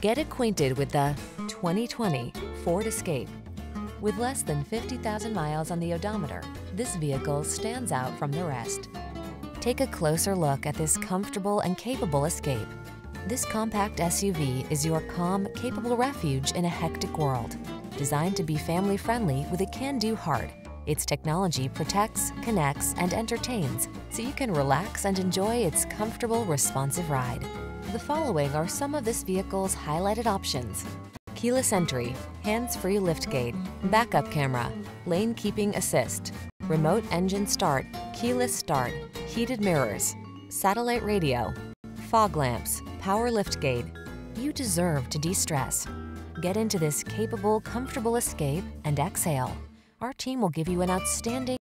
Get acquainted with the 2020 Ford Escape. With less than 50,000 miles on the odometer, this vehicle stands out from the rest. Take a closer look at this comfortable and capable Escape. This compact SUV is your calm, capable refuge in a hectic world. Designed to be family-friendly with a can-do heart, its technology protects, connects, and entertains, so you can relax and enjoy its comfortable, responsive ride. The following are some of this vehicle's highlighted options. Keyless entry, hands-free liftgate, backup camera, lane keeping assist, remote engine start, keyless start, heated mirrors, satellite radio, fog lamps, power liftgate. You deserve to de-stress. Get into this capable, comfortable escape and exhale. Our team will give you an outstanding